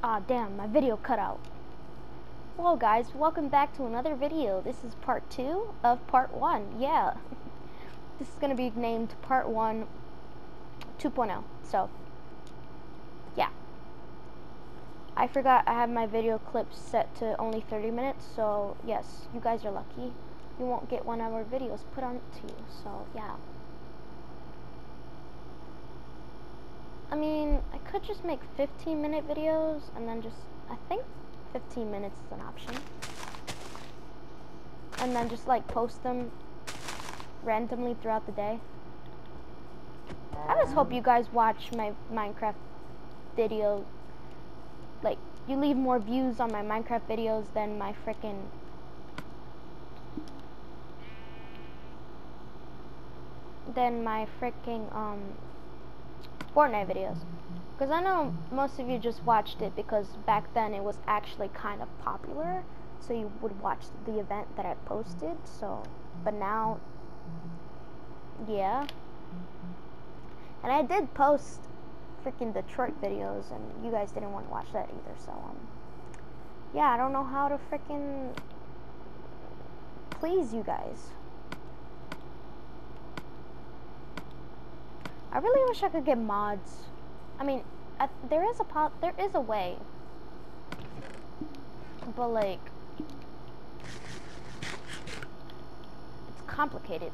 Ah, damn, my video cut out. Hello guys, welcome back to another video. This is part 2 of part 1. Yeah. this is going to be named part 1 2.0. So, yeah. I forgot I have my video clips set to only 30 minutes, so yes, you guys are lucky. You won't get one hour videos put on to you, so yeah. I mean, I could just make 15 minute videos and then just, I think 15 minutes is an option. And then just like post them randomly throughout the day. I just hope you guys watch my Minecraft video. Like, you leave more views on my Minecraft videos than my freaking than my freaking um Fortnite videos. Because I know most of you just watched it because back then it was actually kind of popular. So you would watch the event that I posted. So, but now, yeah. And I did post freaking Detroit videos and you guys didn't want to watch that either. So, um, yeah, I don't know how to freaking please you guys. I really wish I could get mods. I mean, I, there is a po there is a way, but like, it's complicated.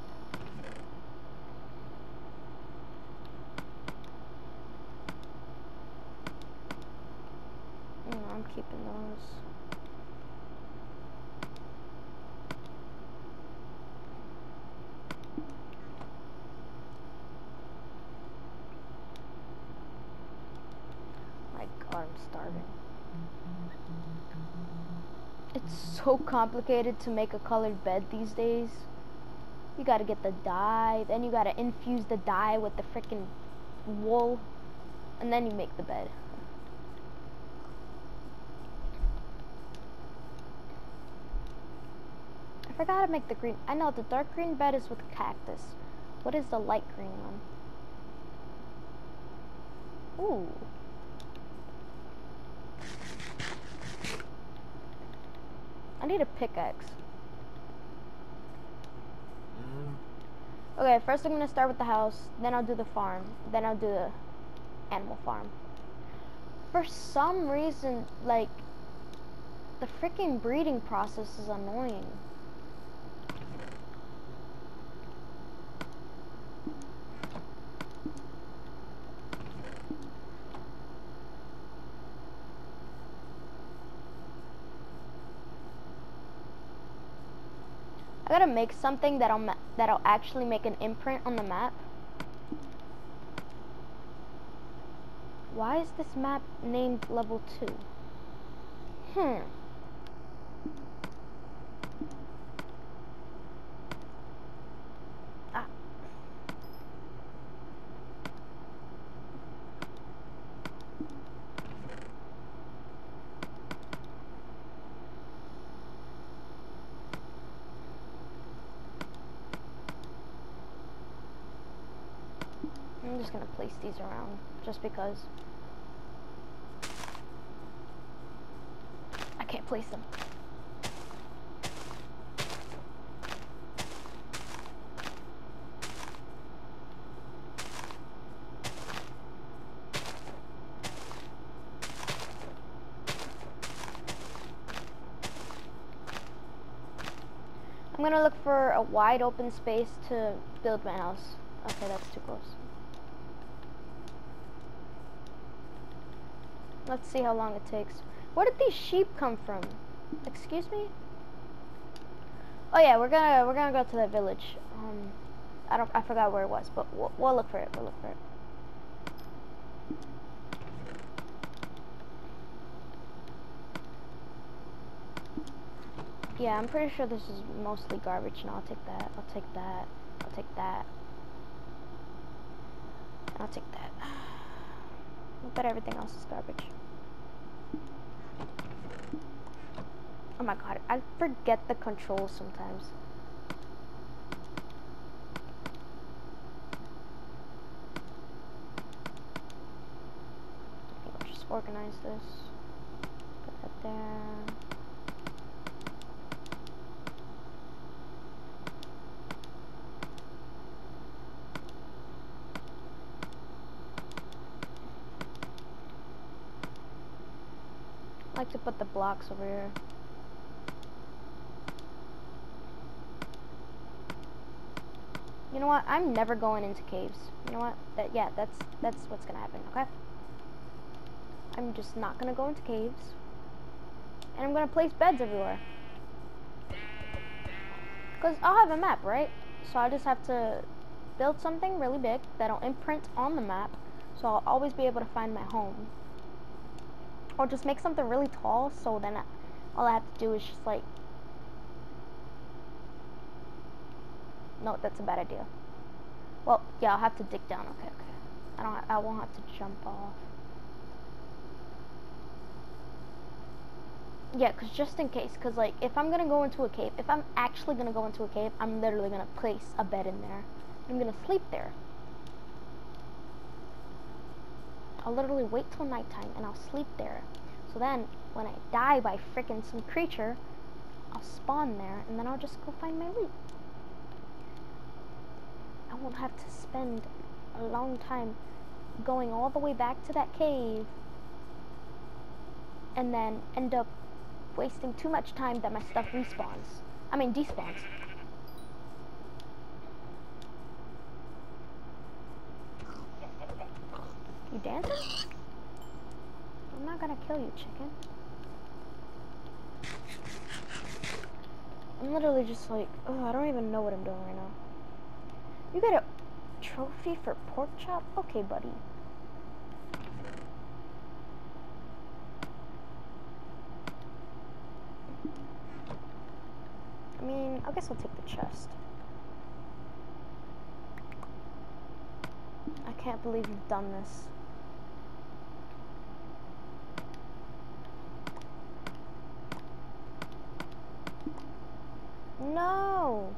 Mm, I'm keeping those. I'm starving. It's so complicated to make a colored bed these days. You gotta get the dye, then you gotta infuse the dye with the freaking wool, and then you make the bed. I forgot to make the green. I know the dark green bed is with cactus. What is the light green one? Ooh. I need a pickaxe. Mm. Okay, first I'm gonna start with the house, then I'll do the farm, then I'll do the animal farm. For some reason, like, the freaking breeding process is annoying. Make something that'll that'll actually make an imprint on the map. Why is this map named level 2? Hmm. I'm just gonna place these around just because I can't place them. I'm gonna look for a wide open space to build my house. Okay, that's too close. Let's see how long it takes. Where did these sheep come from? Excuse me? Oh yeah, we're gonna we're gonna go to that village. Um, I don't I forgot where it was, but we'll, we'll look for it. We'll look for it. Yeah, I'm pretty sure this is mostly garbage. and I'll take that. I'll take that. I'll take that. I'll take that. But everything else is garbage. Oh my god, I forget the controls sometimes. I'll just organize this. there. I like to put the blocks over here. You know what? I'm never going into caves. You know what? That yeah, that's that's what's gonna happen. Okay. I'm just not gonna go into caves, and I'm gonna place beds everywhere. Cause I'll have a map, right? So I just have to build something really big that'll imprint on the map, so I'll always be able to find my home. Or just make something really tall, so then all I have to do is just like No, that's a bad idea. Well, yeah, I'll have to dig down. Okay, okay. I don't. I won't have to jump off. Yeah, cause just in case, cause like if I'm gonna go into a cave, if I'm actually gonna go into a cave, I'm literally gonna place a bed in there. I'm gonna sleep there. I'll literally wait till nighttime and I'll sleep there. So then, when I die by freaking some creature, I'll spawn there and then I'll just go find my loot. I won't have to spend a long time going all the way back to that cave and then end up wasting too much time that my stuff respawns. I mean despawns. You dancing? I'm not gonna kill you, chicken. I'm literally just like, oh, I don't even know what I'm doing right now. You got a trophy for pork chop? Okay, buddy. I mean, I guess I'll take the chest. I can't believe you've done this. No!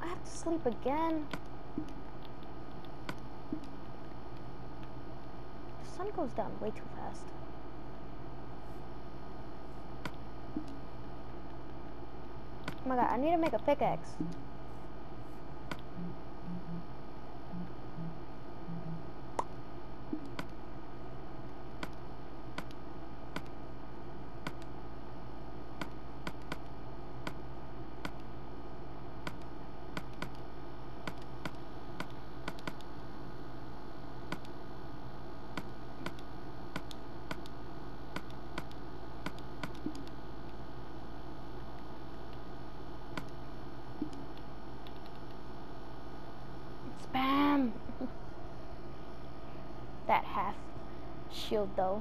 I have to sleep again. The sun goes down way too Oh my god, I need to make a pickaxe. That half shield though.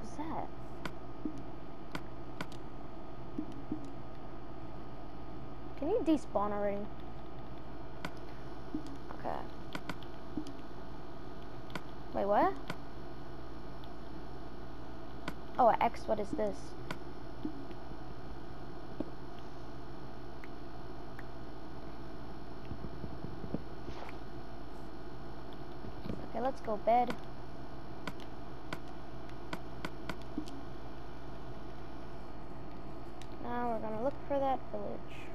What's that? Can you despawn already? Okay. Wait, what? Oh, X, what is this? Let's go bed. Now we're gonna look for that village.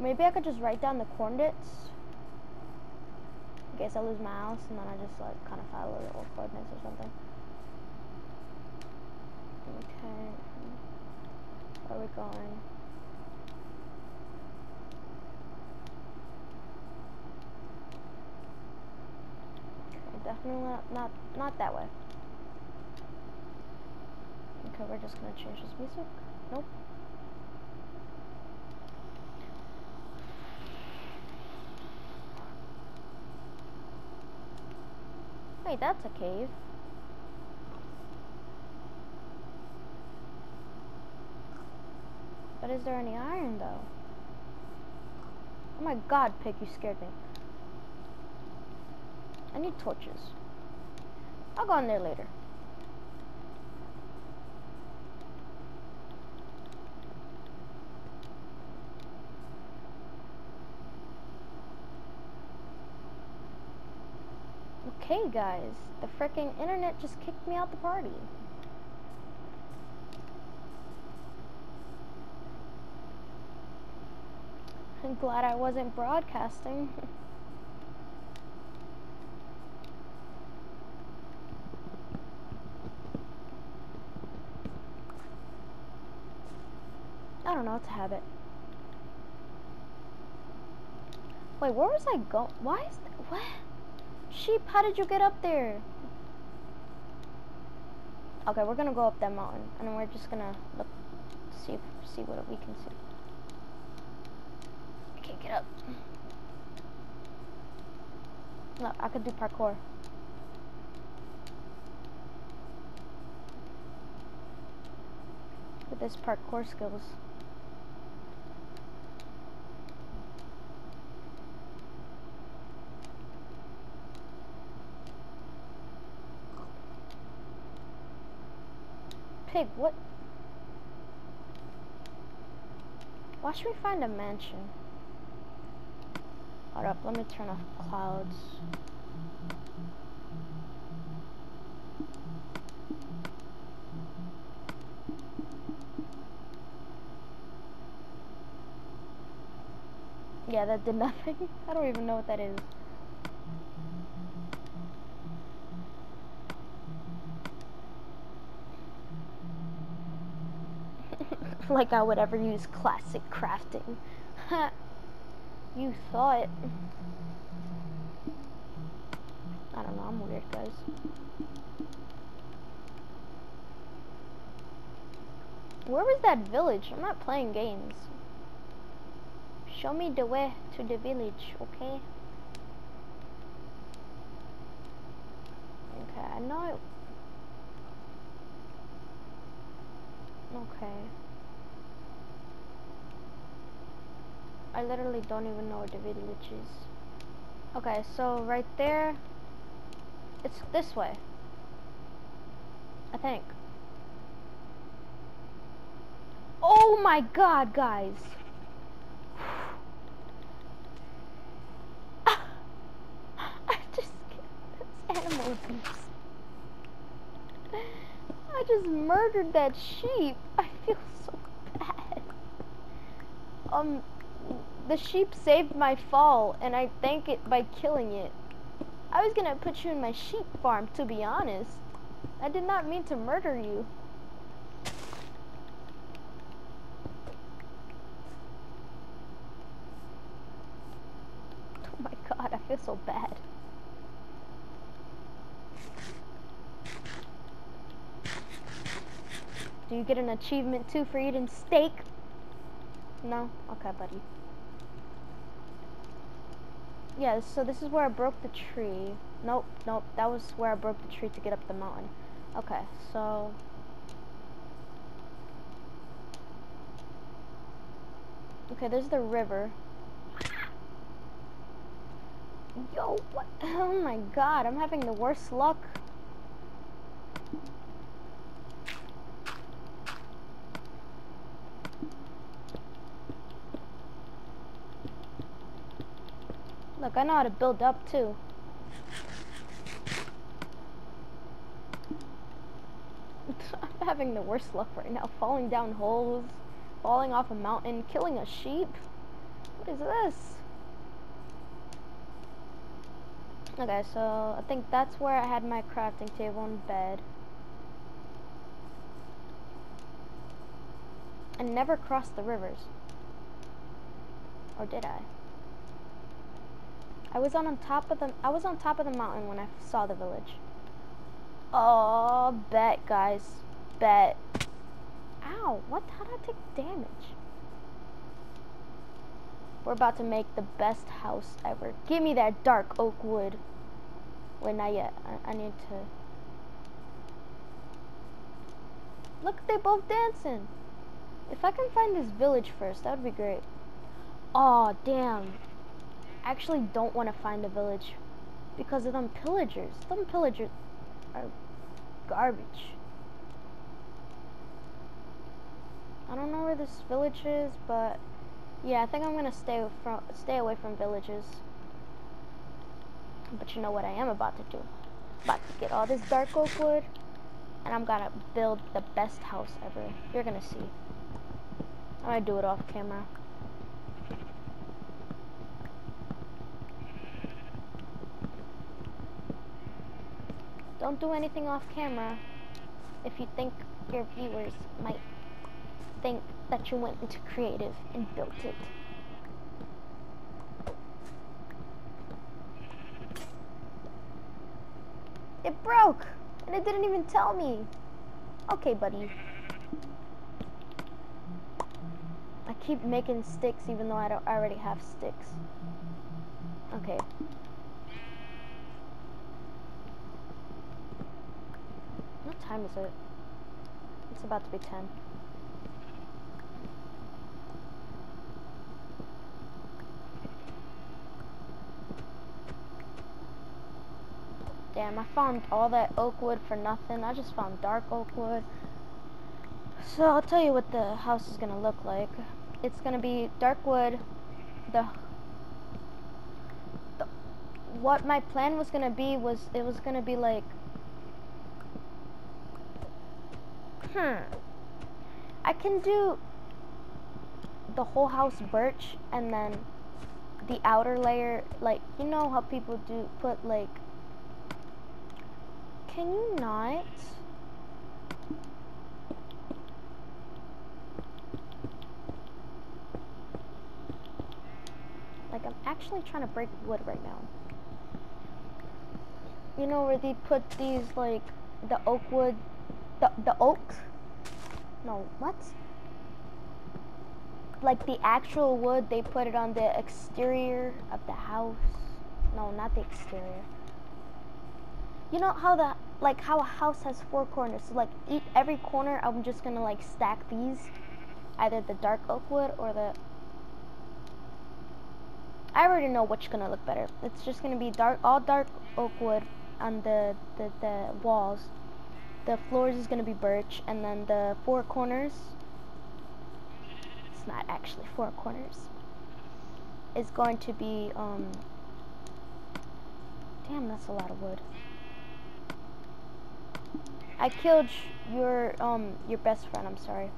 Maybe I could just write down the coordinates. In case I lose my house and then I just like kind of follow the old coordinates or something. Okay. Where are we going? Definitely not, not, not that way. Okay, we're just gonna change this music. Nope. Wait, that's a cave. But is there any iron, though? Oh my god, Pig, you scared me. I need torches. I'll go in there later. Okay, guys, the freaking internet just kicked me out the party. I'm glad I wasn't broadcasting. I don't know, it's a. Wait, where was I going? Why is that? What? Sheep, how did you get up there? Okay, we're gonna go up that mountain, and we're just gonna look, see, if, see what we can see. I can't get up. No, I could do parkour. With this parkour skills. Pig, what? Why should we find a mansion? Hold up, let me turn off clouds. Yeah, that did nothing. I don't even know what that is. Like I would ever use classic crafting. you thought. I don't know, I'm weird, guys. Where was that village? I'm not playing games. Show me the way to the village, okay? Okay, I know. Okay. I literally don't even know where the village is. Okay, so right there, it's this way. I think. Oh my god, guys. I just animal abuse. I just murdered that sheep. I feel so bad. Um, the sheep saved my fall, and I thank it by killing it. I was gonna put you in my sheep farm, to be honest. I did not mean to murder you. Oh my god, I feel so bad. Do you get an achievement too for eating steak? No? Okay, buddy. Yeah, so this is where I broke the tree. Nope, nope, that was where I broke the tree to get up the mountain. Okay, so... Okay, there's the river. Yo, what? Oh my god, I'm having the worst luck. I know how to build up too. I'm having the worst luck right now. Falling down holes, falling off a mountain, killing a sheep. What is this? Okay, so I think that's where I had my crafting table and bed. I never crossed the rivers. Or did I? I was on, on top of the I was on top of the mountain when I saw the village. Oh, bet guys, bet. Ow! What? How did I take damage? We're about to make the best house ever. Give me that dark oak wood. Wait, not yet. I, I need to. Look, they both dancing. If I can find this village first, that would be great. Oh, damn actually don't want to find a village. because of them pillagers. Them pillagers are garbage. I don't know where this village is, but yeah, I think I'm gonna stay from stay away from villages. But you know what I am about to do? About to get all this dark oak wood, and I'm gonna build the best house ever. You're gonna see. I'm gonna do it off camera. Don't do anything off camera if you think your viewers might think that you went into creative and built it. It broke! And it didn't even tell me. Okay, buddy. I keep making sticks even though I don't already have sticks. Okay. What time is it? It's about to be 10. Damn, I found all that oak wood for nothing. I just found dark oak wood. So I'll tell you what the house is gonna look like. It's gonna be dark wood. The, the what my plan was gonna be was it was gonna be like hmm I can do the whole house birch and then the outer layer like you know how people do put like can you not? Like, I'm actually trying to break wood right now. You know where they put these, like, the oak wood, the, the oaks? No, what? Like, the actual wood, they put it on the exterior of the house. No, not the exterior. You know how the like how a house has four corners? So like each every corner i'm just gonna like stack these. Either the dark oak wood or the i already know which gonna look better. It's just gonna be dark all dark oak wood on the the, the walls the floors is gonna be birch and then the four corners it's not actually four corners is going to be um damn that's a lot of wood I killed your um your best friend. I'm sorry.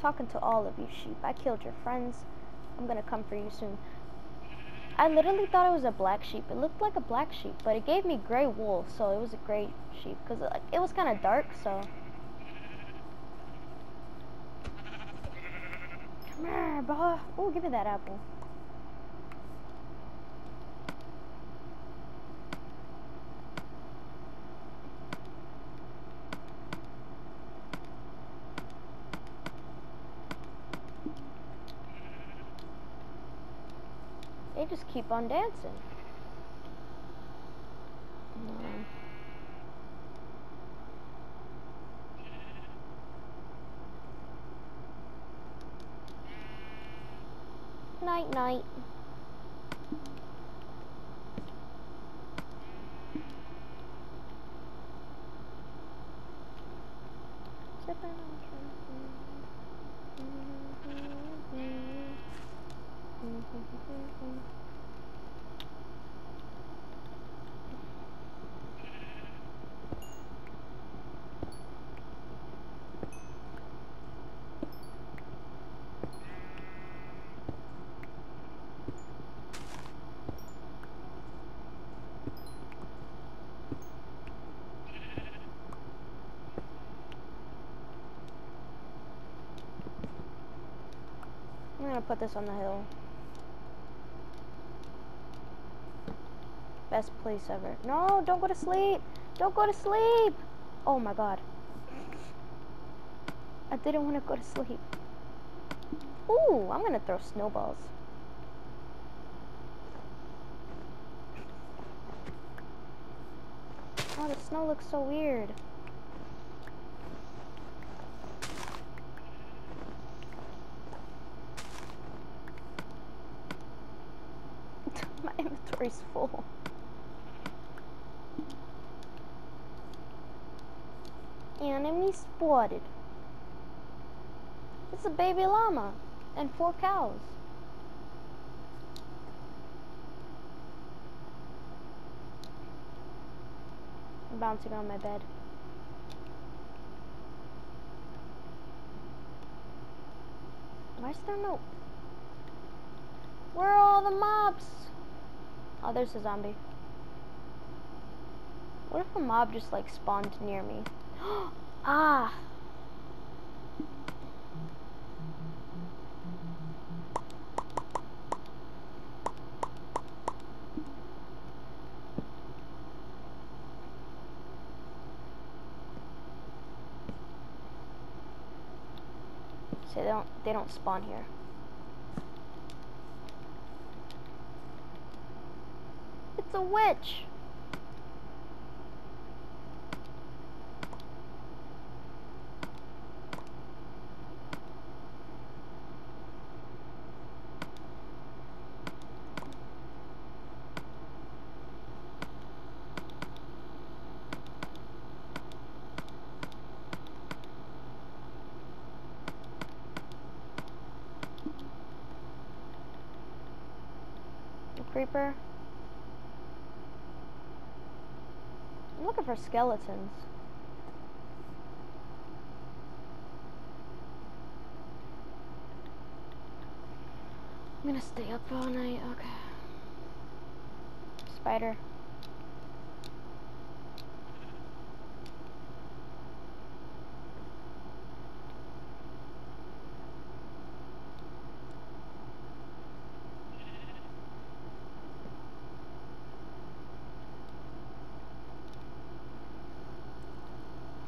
Talking to all of you sheep. I killed your friends. I'm gonna come for you soon. I literally thought it was a black sheep. It looked like a black sheep, but it gave me gray wool, so it was a gray sheep because it, it was kind of dark. So. Come here, bro. Oh, give me that apple. They just keep on dancing. Night night. I'm gonna put this on the hill. Best place ever. No, don't go to sleep. Don't go to sleep. Oh my god. I didn't want to go to sleep. Ooh, I'm gonna throw snowballs. Oh, the snow looks so weird. Inventory's full. Enemy spotted. It's a baby llama and four cows. I'm bouncing on my bed. Why is there no... Where are all the mobs? Oh, there's a zombie. What if a mob just like spawned near me? ah! So they don't they don't spawn here. A witch. creeper. I'm looking for skeletons. I'm gonna stay up all night, okay. Spider.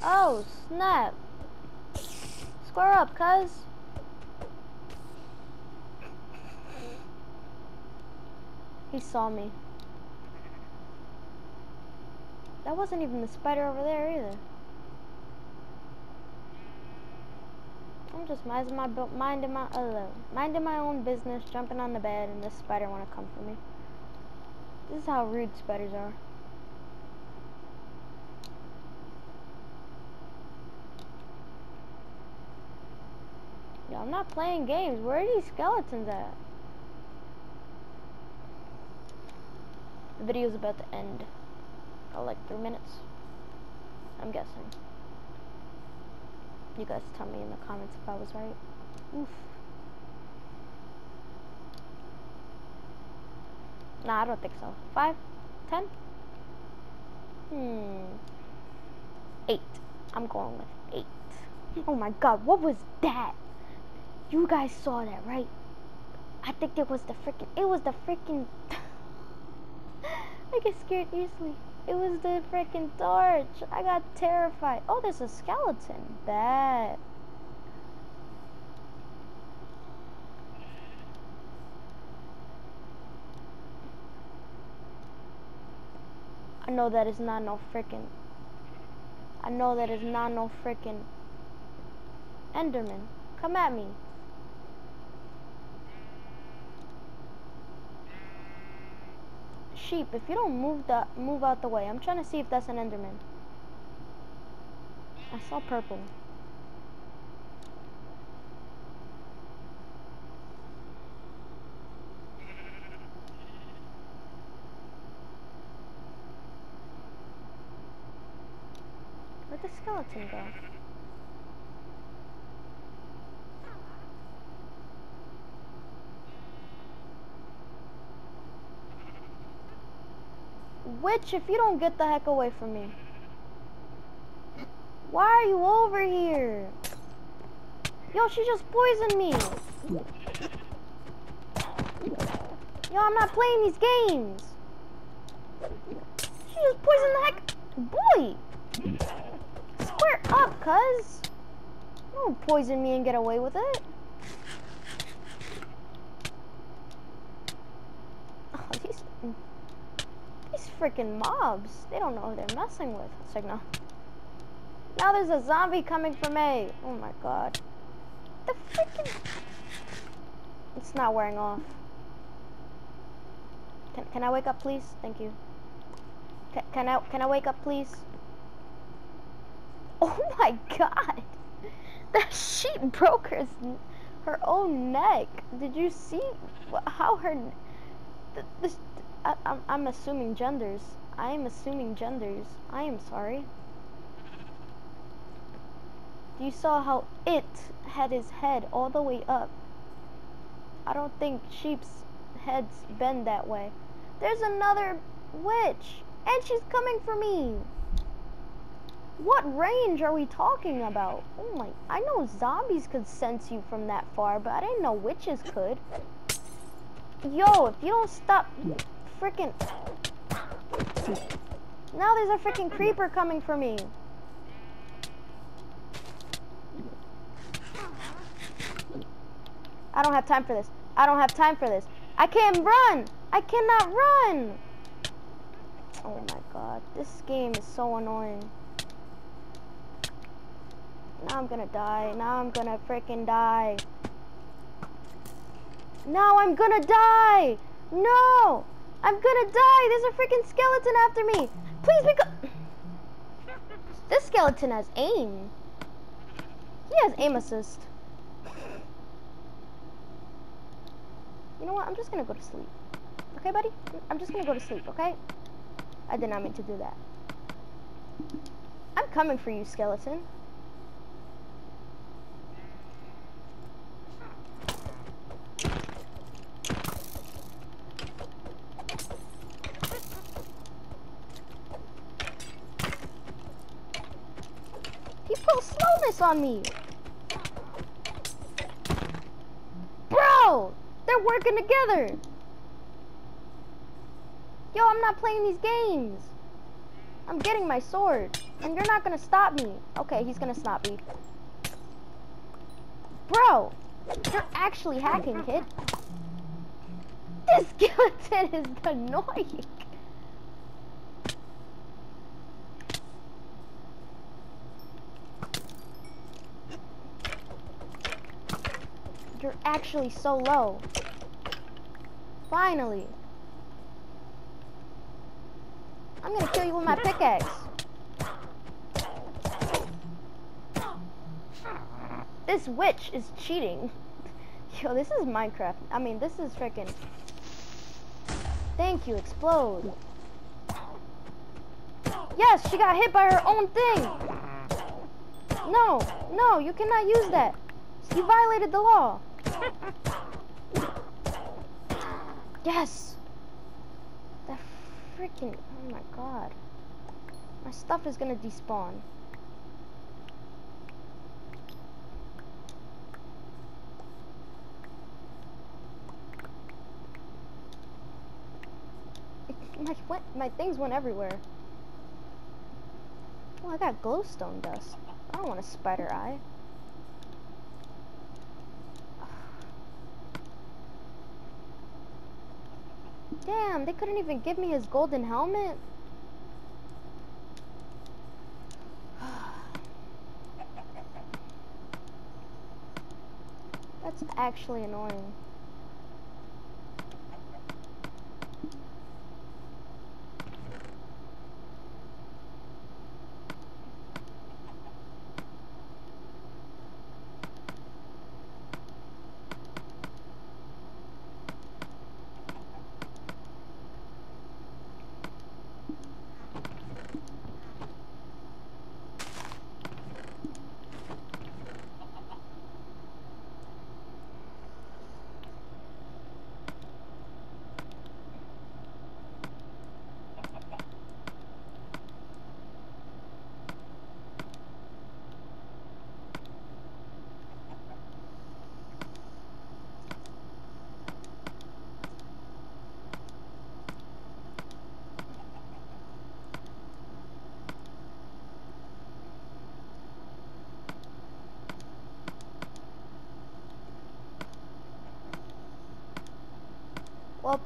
Oh, snap. Square up, cuz. He saw me. That wasn't even the spider over there either. I'm just minding my minding my uh, minding my own business, jumping on the bed, and this spider want to come for me. This is how rude spiders are. Yo, I'm not playing games. Where are these skeletons at? The video's about to end. Oh, like three minutes. I'm guessing. You guys tell me in the comments if I was right. Oof. Nah, I don't think so. Five? Ten? Hmm. Eight. I'm going with eight. Oh my god, what was that? You guys saw that, right? I think it was the freaking, it was the freaking, I get scared easily. It was the freaking torch. I got terrified. Oh, there's a skeleton. Bad. I know that is not no freaking. I know that is not no freaking Enderman. Come at me. Sheep, if you don't move the move out the way, I'm trying to see if that's an Enderman. I saw purple. Where'd the skeleton go? Witch, if you don't get the heck away from me. Why are you over here? Yo, she just poisoned me. Yo, I'm not playing these games. She just poisoned the heck. Boy. Square up, cuz. Don't poison me and get away with it. Freaking mobs. They don't know who they're messing with. Signal. Now there's a zombie coming for me. Oh my god. The freaking... It's not wearing off. Can, can I wake up, please? Thank you. Can, can I can I wake up, please? Oh my god! That sheep broke her her own neck. Did you see how her? n- th- This I, I'm I'm assuming genders. I am assuming genders. I am sorry. You saw how it had his head all the way up. I don't think sheep's heads bend that way. There's another witch, and she's coming for me. What range are we talking about? Oh my, I know zombies could sense you from that far, but I didn't know witches could. Yo, if you don't stop freaking... Now there's a freaking creeper coming for me. I don't have time for this. I don't have time for this. I can't run. I cannot run. Oh my god. This game is so annoying. Now I'm gonna die. Now I'm gonna freaking die. Now I'm gonna die. No. I'm gonna die. There's a freaking skeleton after me. Please be This skeleton has aim. He has aim assist. You know what? I'm just gonna go to sleep. Okay, buddy? I'm just gonna go to sleep, okay? I did not mean to do that. I'm coming for you, skeleton. He put slowness on me. Bro, they're working together. Yo, I'm not playing these games. I'm getting my sword, and you're not gonna stop me. Okay, he's gonna stop me. Bro, you're actually hacking, kid. This skeleton is annoying. Actually so low. Finally. I'm gonna kill you with my pickaxe. This witch is cheating. Yo, this is Minecraft. I mean, this is freaking. Thank you, explode. Yes, she got hit by her own thing. No, no, you cannot use that. You violated the law. Yes. That freaking. Oh my god. My stuff is gonna despawn. My, went, my things went everywhere. Oh, I got glowstone dust. I don't want a spider eye. Damn, they couldn't even give me his golden helmet. That's actually annoying.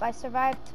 I survived